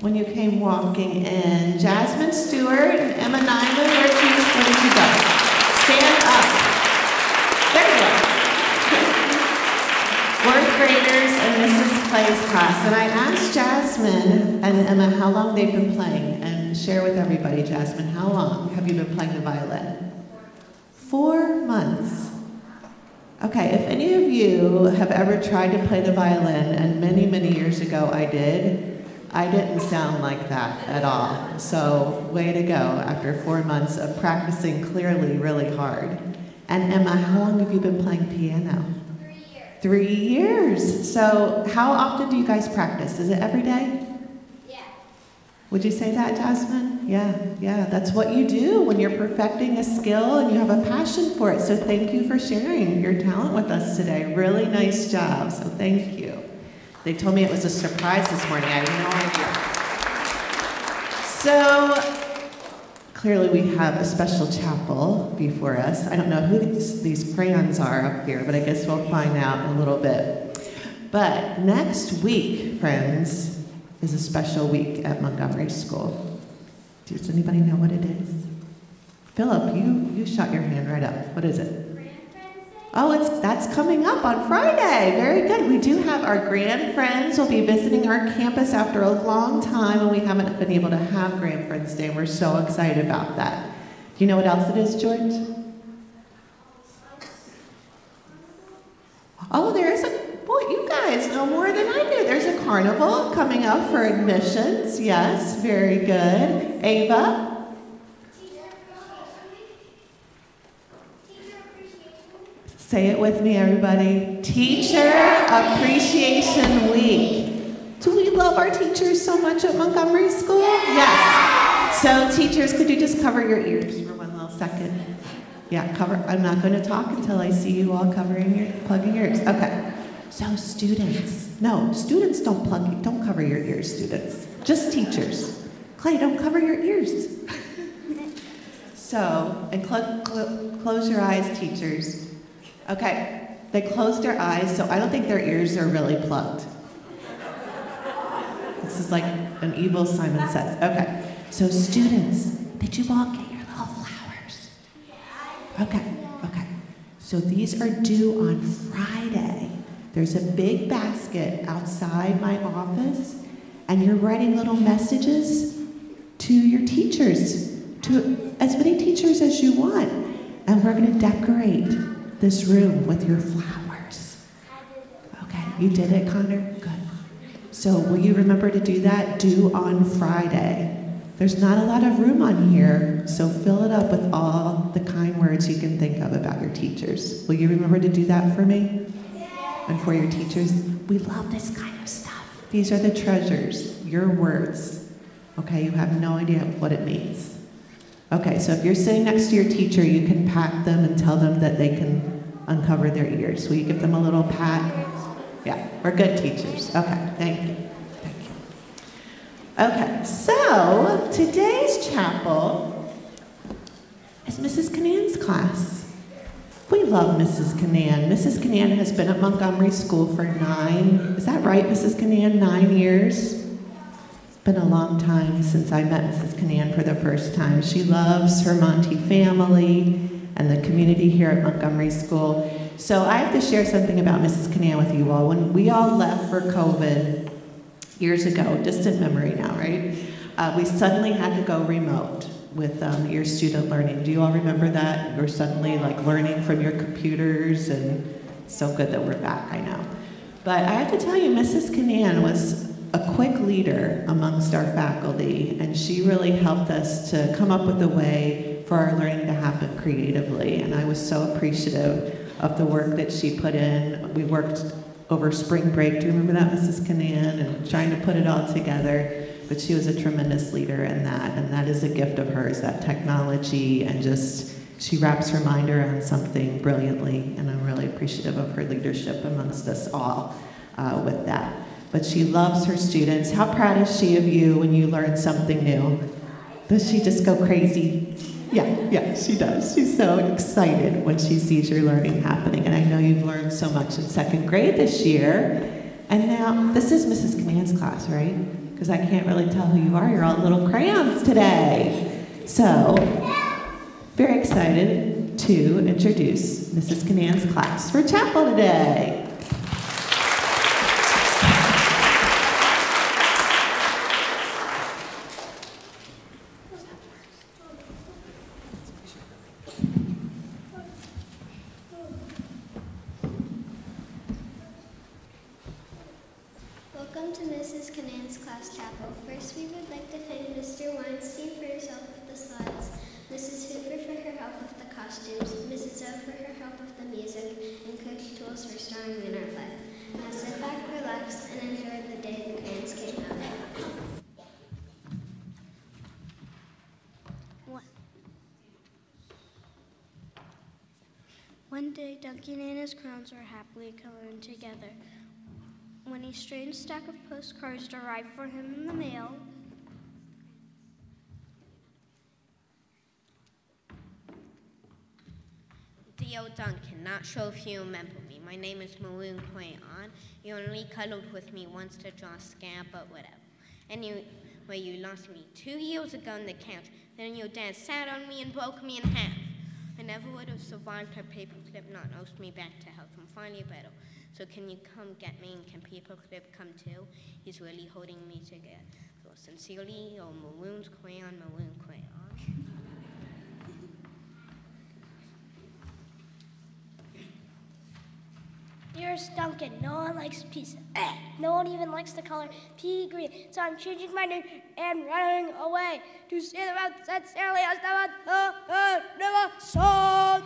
when you came walking in. Jasmine Stewart and Emma Nyman, where she's going to go. Stand up. There you go. Fourth graders in Mrs. Clay's class. And I asked Jasmine and Emma how long they've been playing. Share with everybody, Jasmine, how long have you been playing the violin? Four months. Okay, if any of you have ever tried to play the violin, and many, many years ago I did, I didn't sound like that at all. So, way to go after four months of practicing clearly really hard. And Emma, how long have you been playing piano? Three years. Three years. So, how often do you guys practice? Is it every day? Would you say that, Jasmine? Yeah, yeah. That's what you do when you're perfecting a skill and you have a passion for it. So, thank you for sharing your talent with us today. Really nice job. So, thank you. They told me it was a surprise this morning. I had no idea. So, Clearly, we have a special chapel before us. I don't know who these, these crayons are up here, but I guess we'll find out in a little bit. But next week, friends, is a special week at Montgomery School. Does anybody know what it is? Philip, you, you shot your hand right up. What is it? Oh, it's that's coming up on Friday. Very good. We do have our grand friends will be visiting our campus after a long time, and we haven't been able to have Grand Friends Day. We're so excited about that. Do you know what else it is, George? Oh, there is a boy. You guys know more than I do. There's a carnival coming up for admissions. Yes, very good. Ava. Say it with me, everybody. Teacher Appreciation Week. Do we love our teachers so much at Montgomery School? Yes. So, teachers, could you just cover your ears for one little second? Yeah, cover. I'm not going to talk until I see you all covering your, plugging your ears. Okay. So, students. No, students don't plug. Don't cover your ears, students. Just teachers. Clay, don't cover your ears. So, and cl- cl- close your eyes, teachers. Okay, they closed their eyes, so I don't think their ears are really plugged. This is like an evil Simon says. Okay, so students, did you all get your little flowers? Okay, okay. So these are due on Friday. There's a big basket outside my office, and you're writing little messages to your teachers, to as many teachers as you want. And we're going to decorate this room with your flowers. Okay, you did it, Connor? Good. So, will you remember to do that? Due on Friday. There's not a lot of room on here, so fill it up with all the kind words you can think of about your teachers. Will you remember to do that for me? And for your teachers? We love this kind of stuff. These are the treasures, your words. Okay, you have no idea what it means. Okay, so if you're sitting next to your teacher, you can pat them and tell them that they can uncover their ears. Will you give them a little pat? Yeah, we're good teachers. Okay, thank you. Thank you. Okay, so today's chapel is Mrs. Canan's class. We love Mrs. Canan. Mrs. Canan has been at Montgomery School for nine, is that right, Mrs. Canan? Nine years? It's been a long time since I met Mrs. Canan for the first time. She loves her Monty family and the community here at Montgomery School. So I have to share something about Mrs. Canan with you all. When we all left for COVID years ago, distant memory now, right? Uh, we suddenly had to go remote with um, your student learning. Do you all remember that? You're suddenly like learning from your computers, and so good that we're back, I know. But I have to tell you, Mrs. Canan was a quick leader amongst our faculty, and she really helped us to come up with a way for our learning to happen creatively. And I was so appreciative of the work that she put in. We worked over spring break. Do you remember that, Mrs. Canan? And trying to put it all together. But she was a tremendous leader in that, and that is a gift of hers, that technology, and just she wraps her mind around something brilliantly, and I'm really appreciative of her leadership amongst us all uh, with that. But she loves her students. How proud is she of you when you learn something new? Does she just go crazy? Yeah, yeah, she does. She's so excited when she sees your learning happening. And I know you've learned so much in second grade this year. And now, this is Mrs. Canan's class, right? Because I can't really tell who you are. You're all little crayons today. So, very excited to introduce Mrs. Canan's class for chapel today. Welcome to Mrs. Canan's class chapel. First, we would like to thank Mr. Weinstein for his help with the slides, Mrs. Hoover for her help with the costumes, Mrs. O for her help with the music, and Coach Tools for starring in our play. Now sit back, relax, and enjoy the day the crayons came out. One. Day, Duncan and his crowns were happily coloring together. When a strange stack of postcards arrived for him in the mail, Dear Duncan, not sure if you remember me. My name is Maroon Crayon. You only cuddled with me once to draw a scab, but whatever. Anyway, you well, you lost me two years ago on the couch. Then your dad sat on me and broke me in half. I never would have survived her paperclip not nursed me back to health. I'm finally better. So can you come get me and can paperclip come too? He's really holding me together. So sincerely, your Maroon's Crayon, Maroon Crayon. Duncan. No one likes pizza. Eh, no one even likes the color pea green. So I'm changing my name and running away to see the road that Sally has never, uh, uh, never saw.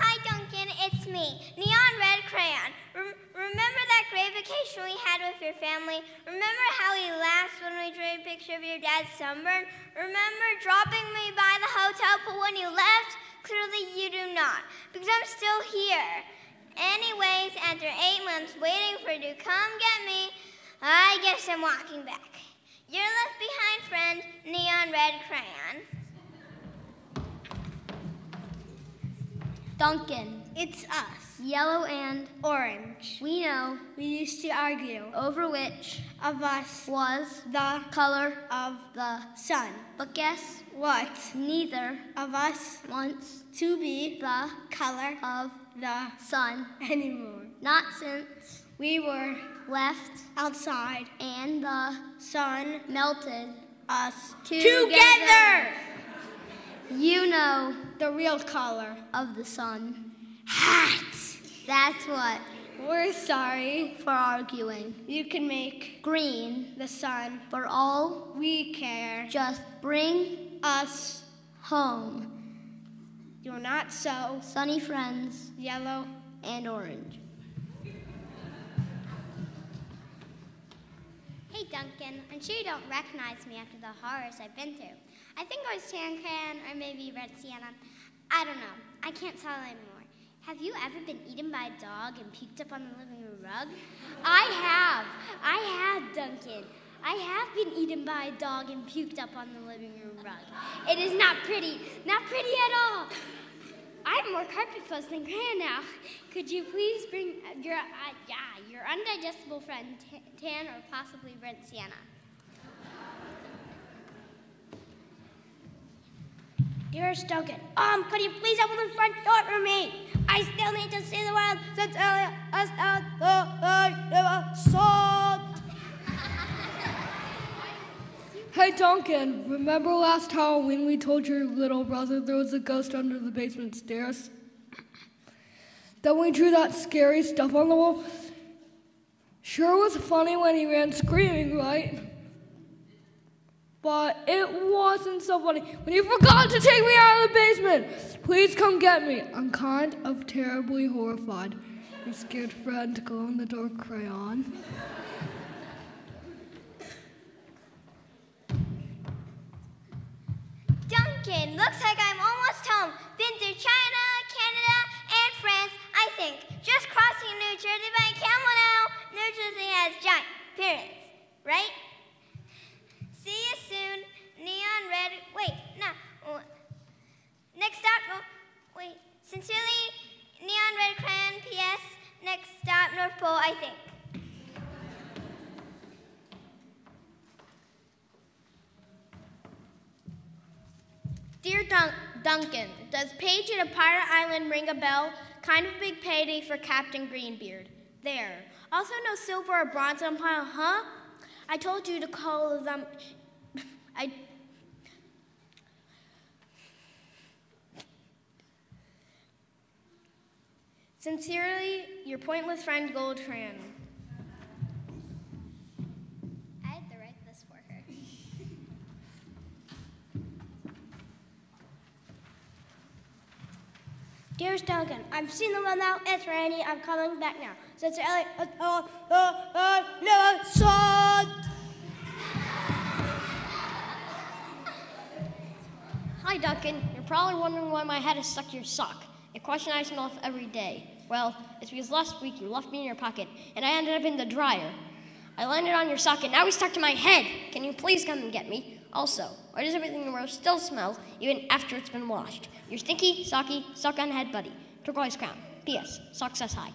Hi, Duncan. It's me, Neon Red Crayon. Rem- remember great vacation we had with your family? Remember how we laughed when we drew a picture of your dad's sunburn? Remember dropping me by the hotel pool when you left? Clearly, you do not, because I'm still here. Anyways, after eight months waiting for you to come get me, I guess I'm walking back. Your left behind friend, Neon Red Crayon. Duncan. It's us. Yellow and orange. We know. We used to argue over which of us was the color of the sun. But guess what? Neither of us wants to be the color of the sun anymore. Not since we were left outside and the sun melted us together. You know the real color of the sun. Hats. That's what. We're sorry for arguing. You can make green the sun for all we care. Just bring us home. You're not so sunny friends, yellow and orange. Hey Duncan, I'm sure you don't recognize me after the horrors I've been through. I think I was Tan Crayon or maybe Red Sienna. I don't know. I can't tell anymore. Have you ever been eaten by a dog and puked up on the living room rug? I have. I have, Duncan. I have been eaten by a dog and puked up on the living room rug. It is not pretty. Not pretty at all. I have more carpet fuzz than Crayon now. Could you please bring your, uh, yeah, your undigestible friend, Tan or possibly Burnt Sienna? Here's Duncan. Um, could you please open the front door for me? I still need to see the world I I never. Hey Duncan, remember last Halloween when we told your little brother there was a ghost under the basement stairs? Then we drew that scary stuff on the wall. Sure was funny when he ran screaming, right? But it wasn't so funny when you forgot to take me out of the basement. Please come get me. I'm kind of terribly horrified. Your scared friend, glow in the dark crayon. Duncan, looks like I'm almost home. Been through China, Canada, and France, I think. Just crossing New Jersey, by can't now. New Jersey has giant pyramids, right? See you soon, neon red. Wait, no. Next stop, wait. Sincerely, neon red crayon, P.S. Next stop, North Pole, I think. Dear Dun Duncan, does Page at a Pirate Island ring a bell? Kind of big payday for Captain Greenbeard. There. Also no silver or bronze pile, huh? I told you to call them. I. Sincerely, your pointless friend Goldtran. I had to write this for her. Dearest Duncan, I've seen the one now. It's rainy. I'm coming back now. Sincerely, uh, uh, uh, uh, never saw. You're probably wondering why my head is stuck to your sock, a question I smell every day. Well, it's because last week you left me in your pocket, and I ended up in the dryer. I landed on your sock, and now he's stuck to my head. Can you please come and get me? Also, why does everything in the room still smell, even after it's been washed? Your stinky, socky, sock on head buddy. Turquoise crown. P.S. Sock says hi.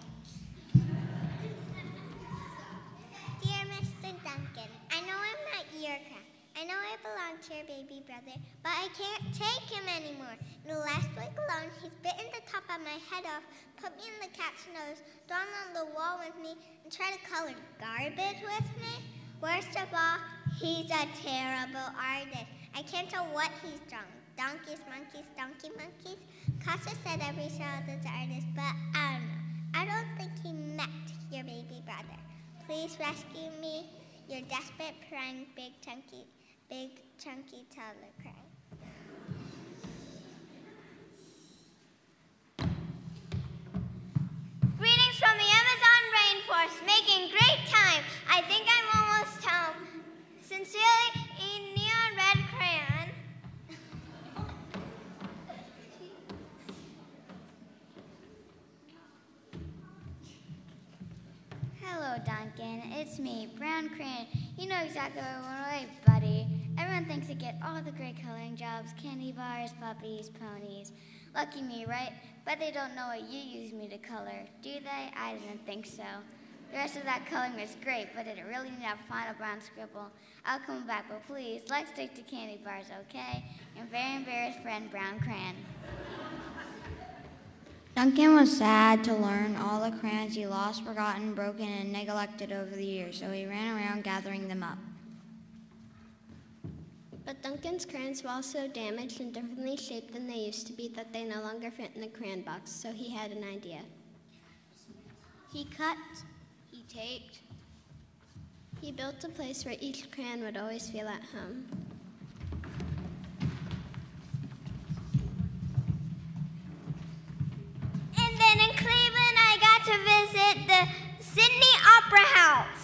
I know I belong to your baby brother, but I can't take him anymore. In the last week alone, he's bitten the top of my head off, put me in the cat's nose, drawn on the wall with me, and tried to color garbage with me. Worst of all, he's a terrible artist. I can't tell what he's drawn. Donkeys, monkeys, donkey monkeys. Picasso said every child is an artist, but I don't know. I don't think he met your baby brother. Please rescue me. Your desperate crying, big chunky, big chunky toddler crying. Greetings from the Amazon rainforest, making great time. I think I'm almost home. Sincerely, a neon red crayon. Hello, Duncan. It's me, Brown Crayon. You know exactly what I want to write, buddy. Everyone thinks get all the great coloring jobs candy bars, puppies, ponies. Lucky me, right? But they don't know what you use me to color, do they? I didn't think so. The rest of that coloring was great, but it really need a final brown scribble? I'll come back, but please, let's stick to candy bars, okay? Your very embarrassed friend, Brown Crayon. Duncan was sad to learn all the crayons he lost, forgotten, broken, and neglected over the years, so he ran around gathering them up. But Duncan's crayons were also damaged and differently shaped than they used to be that they no longer fit in the crayon box, so he had an idea. He cut, he taped, he built a place where each crayon would always feel at home. And then in Cleveland, I got to visit the Sydney Opera House.